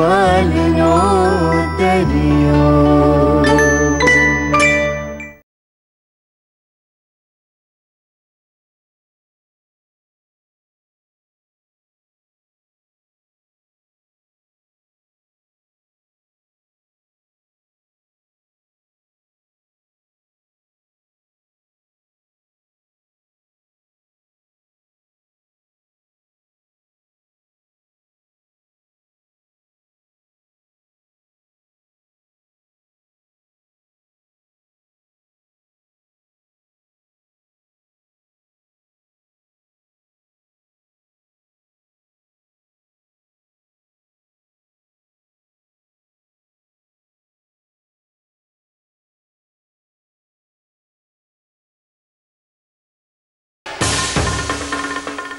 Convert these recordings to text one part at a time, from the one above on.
valle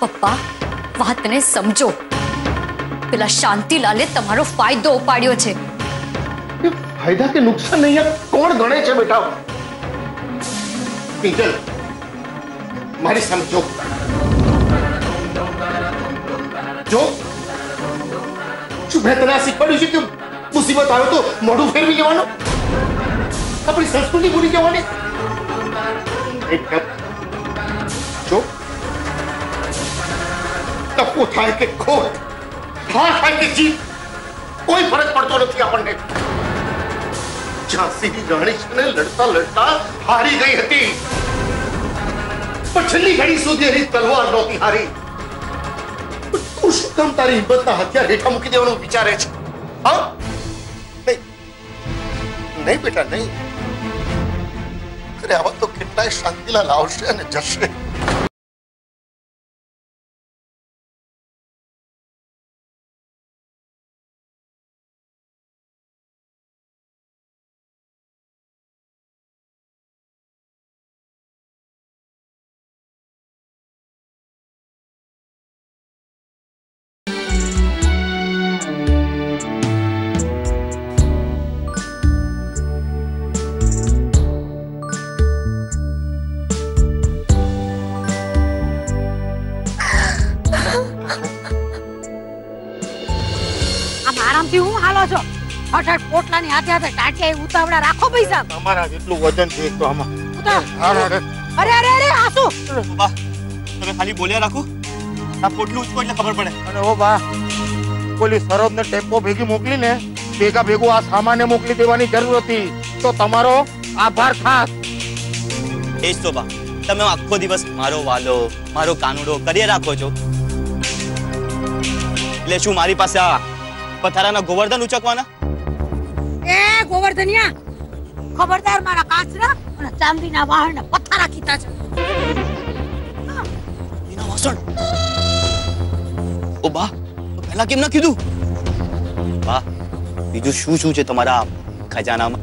પપ્પા વાતને સમજો પેલા શાંતિલાલે તમારો ફાયદો ઉપાડ્યો છે ફાયદા કે નુકસાન અહીંયા કોણ ગણે છે બેટા પીટલ મારી સમજો જો શું મેં તને આ શીખવાડ્યું છે કે મુસીબત આવે તો મોઢું ફેરવી જવાનું આપણી સંસ્કૃતિ ભૂલી જવાની ટપ્પુ થાય કે ખોટ હાર થાય કે જીત કોઈ ફરક પડતો નથી આપણને ઝાંસીની રાણી છે ને લડતા લડતા હારી ગઈ હતી પણ છેલ્લી ઘડી સુધી એની તલવાર નહોતી હારી પણ તું શું કામ તારી હિંમતના હથિયાર હેઠા મૂકી દેવાનું વિચારે છે હા નહીં નહીં બેટા નહીં અરે આવા તો કેટલાય શાંતિલાલ આવશે અને જશે આરામથી હું હાલો છો હઠ પોટલાની હાથે હાથે ટાટિયા એ ઉતાવળા રાખો પૈસા તમારા જેટલું વજન છે એક તો આમાં ઉતાર અરે, અરે. અરે અરે અરે આસુ બા તમે ખાલી બોલ્યા રાખો આ પોટલું ઉચકો એટલે ખબર પડે અને ઓ બા ઓલી સરોજને ટેમ્પો ભેગી મોકલીને ભેગા ભેગું આ સામાન્ય મોકલી દેવાની જરૂર હતી તો તમારો આભાર ખાસ એ જ તો બા તમે આખો દિવસ મારો વાલો મારો કાનુડો કરીએ રાખો છો એટલે શું મારી પાસે આ પથારાના ગોવર્ધન ઉચકવાના એ ગોવર્ધનિયા ખબરદાર મારા કાચરા અને ચાંદીના વાહણના પથ્થરા કીધા છે એના વાસણ ઓ બા તો પહેલા કેમ ના કીધું બા બીજું શું શું છે તમારા ખજાનામાં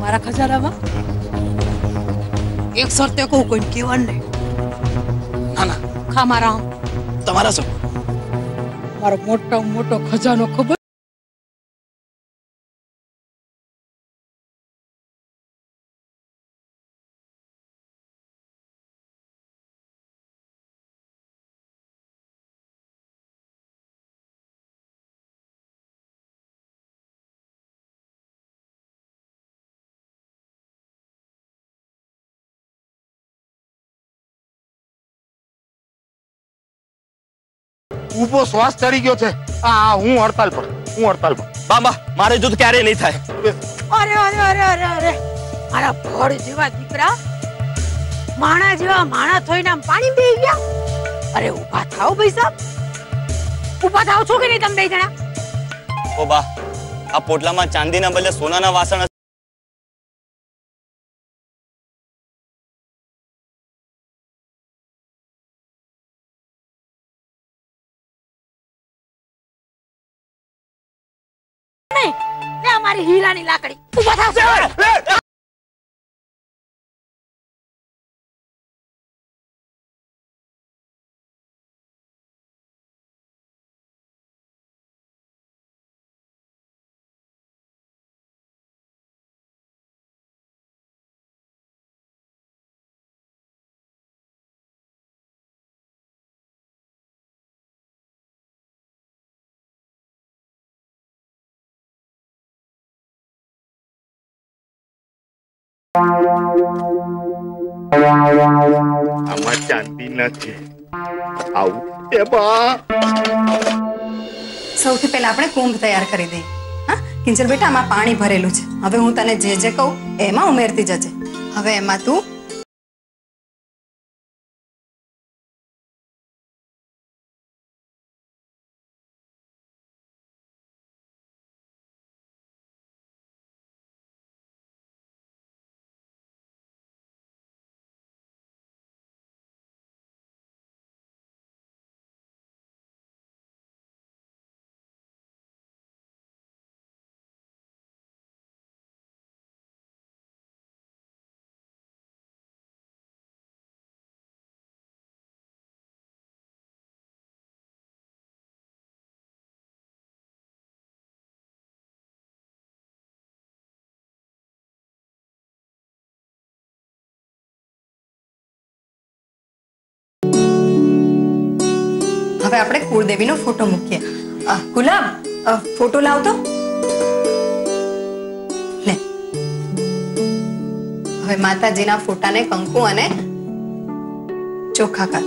મારા ખજાનામાં એક શરતે કહું કોઈને કહેવાનું નહીં ના ના ખા મારા આમ. તમારા શું મારો મોટો મોટો ખજાનો ખબર ઊભો શ્વાસ ચડી ગયો છે. આ હું હડતાલ પર હું હડતાલ પર. બા બા મારે જો ક્યારે નહીં થાય. અરે અરે અરે અરે અરે. મારા ભોળ જેવા દીકરા. માણા જેવા માણા થઈને આમ પાણી પી ગયા. અરે ઊભા થાઓ ભાઈ સાહેબ. ઊભા થાઓ છો કે નહીં તમે બે જણા? ઓ બા આ પોટલામાં ચાંદીના બદલે સોનાના વાસણ મારી હીરાની લાકડી. ઊભા થાવ. આમાં ચાંદી નથી આવું એ બા સૌથી પહેલા આપણે કુંભ તૈયાર કરી દઈએ. હા, કિંજલ બેટા, આમાં પાણી ભરેલું છે. હવે હું તને જે જે કહું, એમાં ઉમેરતી જજે. હવે એમાં તું હવે આપણે કુળદેવીનો ફોટો મૂકીએ. ગુલાબ ફોટો લાવતો લે. હવે માતાજીના ફોટાને કંકુ અને ચોખા કર.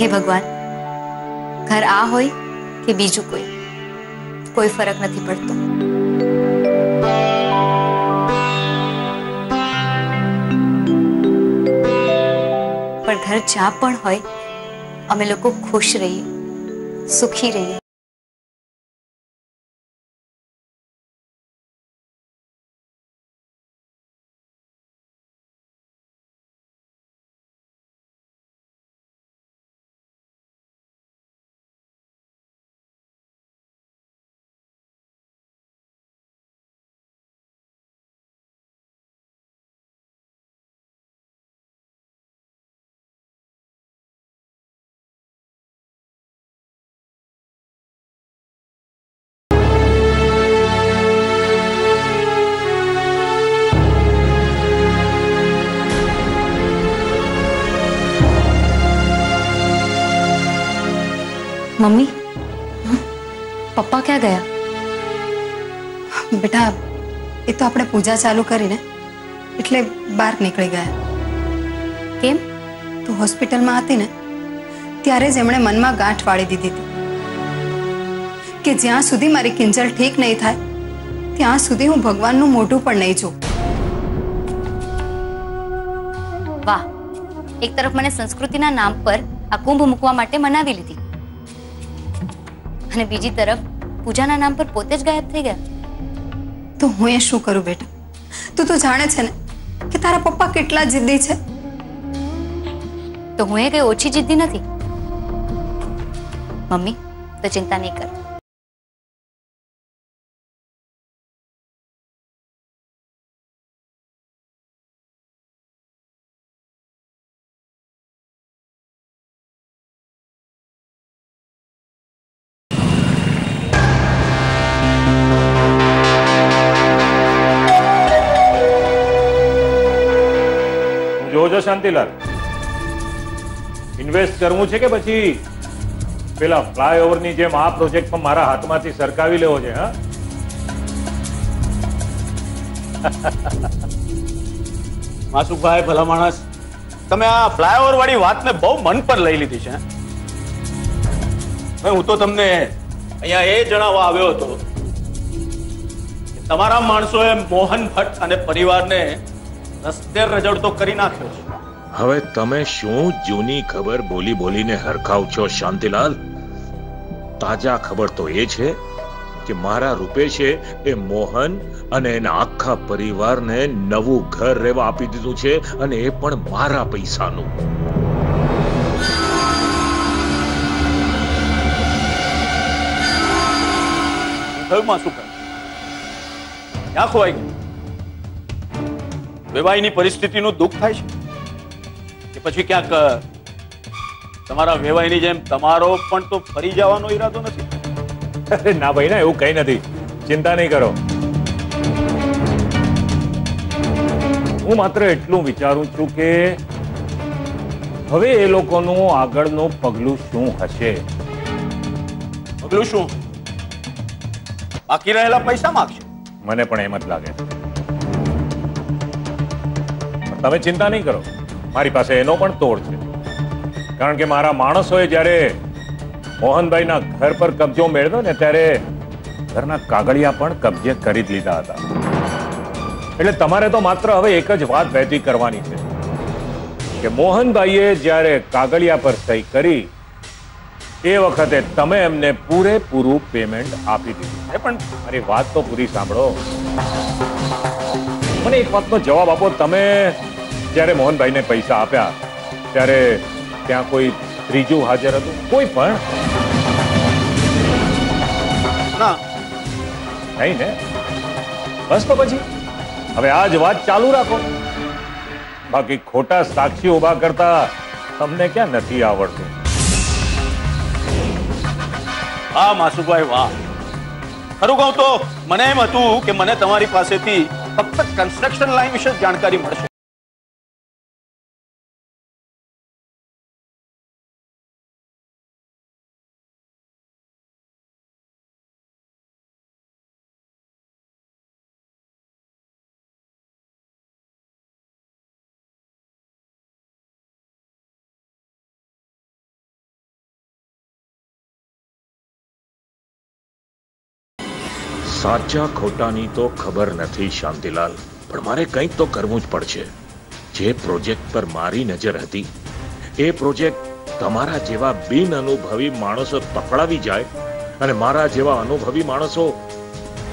હે ભગવાન ઘર આ હોય કે બીજું કોઈ કોઈ ફરક નથી પડતો પણ ઘર જ્યાં પણ હોય અમે લોકો ખુશ રહીએ સુખી રહીએ મમ્મી પપ્પા ક્યાં ગયા બેટા એ તો આપણે પૂજા ચાલુ કરીને એટલે બહાર નીકળી ગયા કેમ તું હોસ્પિટલમાં હતી ને ત્યારે જ એમણે મનમાં ગાંઠ વાળી દીધી હતી કે જ્યાં સુધી મારી કિંજલ ઠીક નહીં થાય ત્યાં સુધી હું ભગવાનનું મોઢું પણ નહીં જોઉં વાહ એક તરફ મને સંસ્કૃતિના નામ પર આ કુંભ મૂકવા માટે મનાવી લીધી અને બીજી તરફ પૂજાના નામ પર પોતે જ ગાયબ થઈ ગયા તો હું એ શું કરું બેટા તું તો જાણે છે ને કે તારા પપ્પા કેટલા જિદ્દી છે તો હું એ કઈ ઓછી જિદ્દી નથી મમ્મી તો ચિંતા નહીં કર જોજો શાંતિલાલ. ઇન્વેસ્ટ કરવું છે કે પછી પેલા ફ્લાયઓવરની જેમ આ પ્રોજેક્ટ પણ મારા હાથમાંથી સરકાવી લેવો છે, હા? માસુભાઈ ભલા માણસ, તમે આ ફ્લાયઓવર વાળી વાતને બહુ મન પર લઈ લીધી છે, હું? તો તમને અહીંયા એ જણાવવા આવ્યો હતો તમારા માણસોએ મોહન ભટ્ટ અને પરિવારને રસ્તે રજડતો કરી નાખ્યો છે. હવે તમે શું જૂની ખબર બોલી બોલીને હરખાવ છો, શાંતિલાલ? તાજા ખબર તો એ છે કે મારા રૂપેશે એ મોહન અને એના આખા પરિવારને નવું ઘર રહેવા આપી દીધું છે અને એ પણ મારા પૈસાનું. માસુભાઈ ક્યાં ખોવાઈ ગયું? વેવાઈની પરિસ્થિતિનું દુઃખ થાય છે? કે પછી ક્યાંક તમારા વેવાઈની જેમ તમારો પણ તો ફરી જવાનો ઈરાદો નથી. અરે ના ભાઈ ના એવું કઈ નથી. ચિંતા નહીં કરો. હું માત્ર એટલું વિચારું છું કે હવે એ લોકોનું આગળનું પગલું શું હશે? પગલું શું? બાકી રહેલા પૈસા માગશે. મને પણ એમ જ લાગે. તમે ચિંતા નહીં કરો. મારી પાસે એનો પણ તોડ છે કારણ કે મારા માણસોએ જ્યારે મોહનભાઈના ઘર પર કબજો મેળવ્યો ને ત્યારે ઘરના કાગળિયા પણ કબજે કરી જ લીધા હતા એટલે તમારે તો માત્ર હવે એક જ વાત વહેતી કરવાની છે કે મોહનભાઈએ જ્યારે કાગળિયા પર સહી કરી એ વખતે તમે એમને પૂરેપૂરું પેમેન્ટ આપી દીધું અરે પણ મારી વાત તો પૂરી સાંભળો મને એક વાતનો જવાબ આપો તમે જ્યારે મોહનભાઈને પૈસા આપ્યા ત્યારે ત્યાં કોઈ ત્રીજું હાજર હતું કોઈ પણ ના નહીં ને બસ તો પછી હવે આ જ વાત ચાલુ રાખો બાકી ખોટા સાક્ષી ઉભા કરતા તમને ક્યાં નથી આવડતું વાહ માસુભાઈ વાહ ખરું કહું તો મને એમ હતું કે મને તમારી પાસેથી ફક્ત કન્સ્ટ્રક્શન લાઈન વિશે જ જાણકારી મળશે સાચા ખોટાની તો ખબર નથી, શાંતિલાલ. પણ મારે કંઈક તો કરવું જ પડશે. જે પ્રોજેક્ટ પર મારી નજર હતી, એ પ્રોજેક્ટ તમારા જેવા બિન અનુભવી માણસો પકડાવી જાય અને મારા જેવા અનુભવી માણસો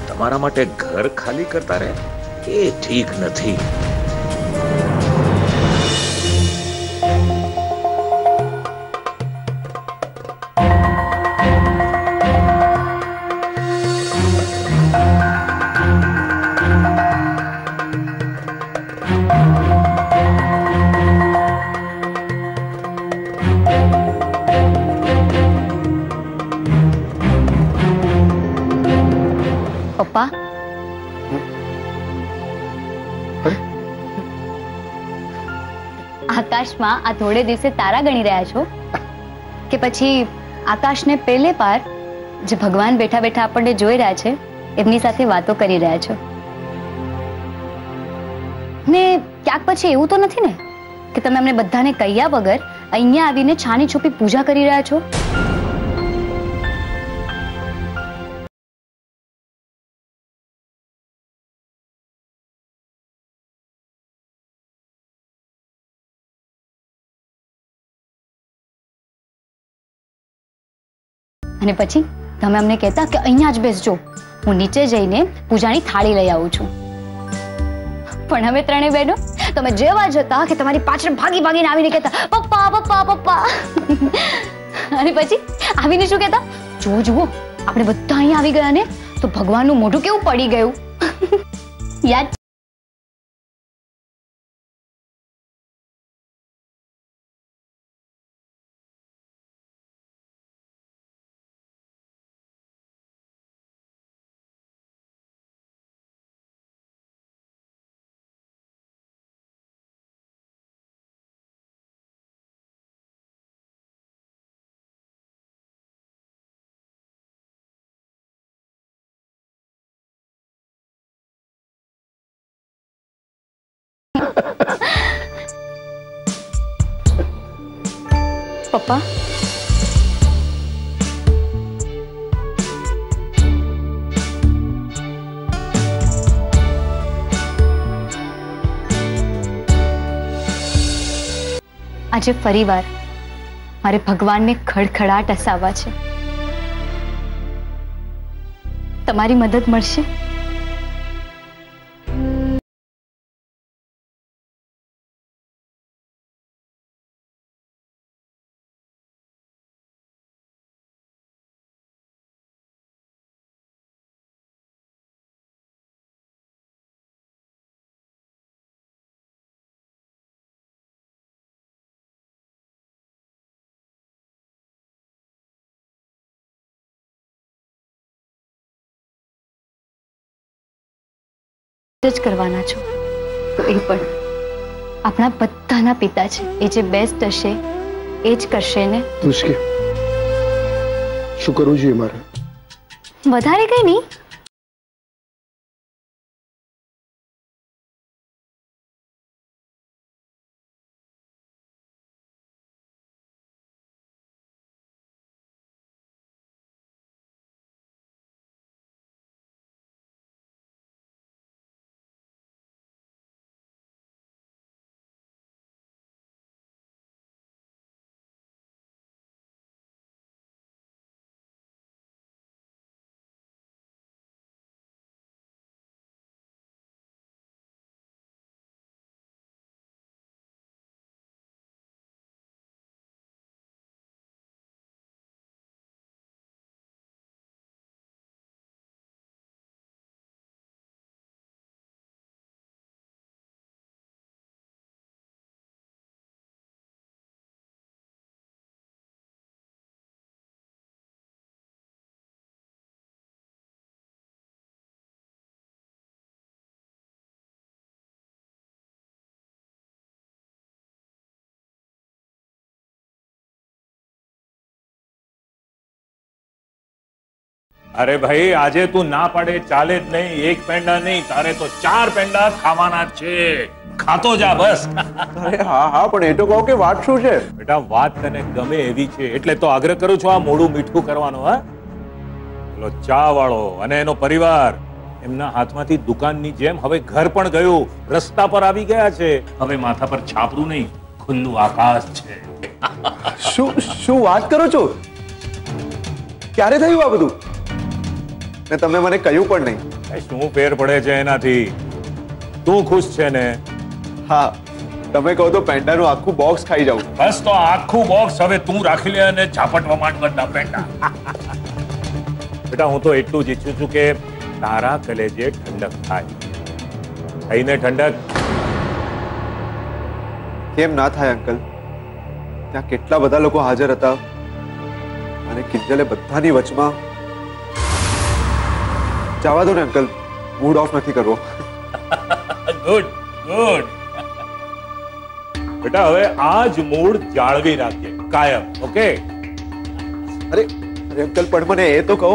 તમારા માટે ઘર ખાલી કરતા રહે, એ ઠીક નથી. પપ્પા આકાશમાં આ થોડે દિવસે તારા ગણી રહ્યા છો કે પછી આકાશને પહેલે પાર જે ભગવાન બેઠા બેઠા આપણને જોઈ રહ્યા છે એમની સાથે વાતો કરી રહ્યા છો ને ક્યાંક પછી એવું તો નથી ને કે તમે અમને બધાને કહ્યા વગર અહીંયા આવીને છાની છુપી પૂજા કરી રહ્યા છો અને પછી તમે અમને કહેતા કે અહીંયા જ બેસજો હું નીચે જઈને પૂજાની થાળી લઈ આવું છું પણ અમે ત્રણેય બહેનો તમે જેવા જતા કે તમારી પાછળ ભાગી ભાગીને આવીને કહેતા પપ્પા પપ્પા પપ્પા અને પછી આવીને શું કહેતા જુઓ જુઓ આપણે બધા અહીંયા આવી ગયા ને તો ભગવાનનું મોઢું કેવું પડી ગયું યાદ પપ્પા આજે ફરીવાર મારે ભગવાનને ખડખડાટ હસાવવા છે. તમારી મદદ મળશે? જ કરવાના છો તો એ પણ આપણા બધાના પિતા છે એ જે બેસ્ટ હશે એ જ કરશે ને તુષ્કે શું કરવું જોઈએ મારે વધારે કઈ નહીં અરે ભાઈ આજે તું ના પાડે ચાલે જ નહીં એક પેંડા નહીં તારે તો ચાર પેંડા ખાવાના જ છે ખાતો જા બસ અરે હા હા પણ એ તો કહો કે વાત શું છે બેટા વાત તને ગમે એવી છે એટલે તો આગ્રહ કરું છું આ મોડું મીઠું કરવાનો હા પેલો ચા વાળો અને એનો પરિવાર એમના હાથમાંથી દુકાનની જેમ હવે ઘર પણ ગયું રસ્તા પર આવી ગયા છે હવે માથા પર છાપરું નહીં ખુલ્લું આકાશ છે શું શું વાત કરો છો ક્યારે થયું આ બધું ને તમે મને કહ્યું પણ નહીં એ શું ફેર પડે છે એનાથી તું ખુશ છે ને હા તમે કહો તો પેન્ડાનું આખું બોક્સ ખાઈ જાઉં બસ તો આખું બોક્સ હવે તું રાખી લે અને ઝાપટવા માંડ બધા પેંડા બેટા હું તો એટલું જ ઈચ્છું છું કે તારા કલેજે ઠંડક થાય થઈને ઠંડક કેમ ના થાય અંકલ ત્યાં કેટલા બધા લોકો હાજર હતા અને કિંજલે બધાની વચમાં જવા દો ને અંકલ મૂડ ઓફ નથી કરવો ગુડ ગુડ બેટા હવે આ જ મૂડ જાળવી રાખીએ કાયમ ઓકે અરે અરે અંકલ પણ મને એ તો કહો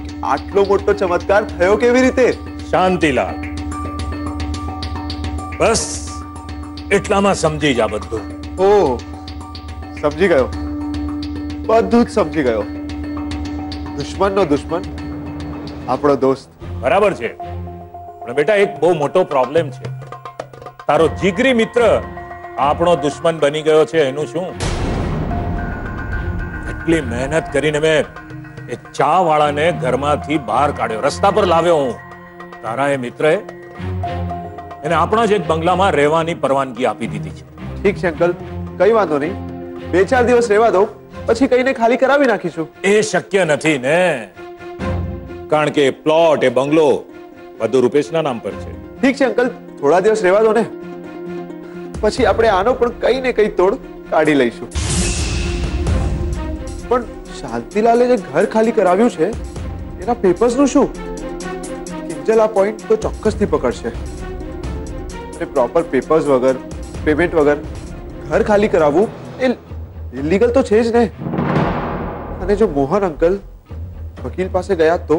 કે આટલો મોટો ચમત્કાર થયો કેવી રીતે શાંતિલાલ બસ એટલામાં સમજી જા બધું ઓ સમજી ગયો બધું જ સમજી ગયો દુશ્મનનો દુશ્મન આપણો દોસ્ત બરાબર છે પણ બેટા એક બહુ મોટો પ્રોબ્લેમ છે તારો જીગરી મિત્ર આપણો દુશ્મન બની ગયો છે એનું શું એટલી મહેનત કરીને મેં એ ચા વાળાને ઘરમાંથી બહાર કાઢ્યો રસ્તા પર લાવ્યો હું તારા એ મિત્રએ એને આપણા જ એક બંગલામાં રહેવાની પરવાનગી આપી દીધી છે ઠીક છે અંકલ કઈ વાંધો નહીં બે ચાર દિવસ રહેવા દો પછી કઈને ખાલી કરાવી નાખીશું એ શક્ય નથી ને કારણ કે પ્લોટ એ બંગલો બધું રૂપેશના નામ પર છે ઠીક છે અંકલ થોડા દિવસ રહેવા દો ને પછી આપણે આનો પણ કઈ ને કઈ તોડ કાઢી લઈશું પણ શાંતિલાલે જે ઘર ખાલી કરાવ્યું છે એના પેપર્સનું શું કિંજલ આ પોઈન્ટ તો ચોક્કસથી પકડશે અને પ્રોપર પેપર્સ વગર પેમેન્ટ વગર ઘર ખાલી કરાવવું એ ઇલીગલ તો છે જ ને અને જો મોહન અંકલ વકીલ પાસે ગયા તો